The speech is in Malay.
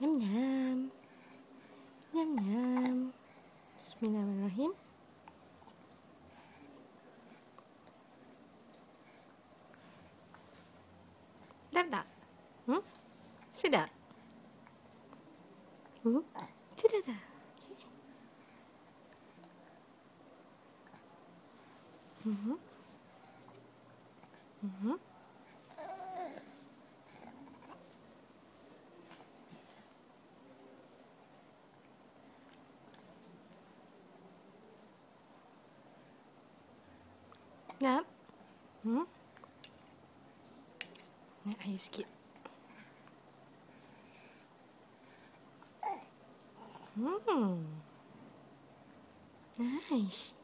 Nyam nyam. Nyam nyam. Bismillahirrahmanirrahim. Sedap tak? Hmm? Sedap? Hmm? Sedap tak? Mm-hmm. Mm-hmm. Nak? Hmm? Nak air sikit. Hmm. Nice.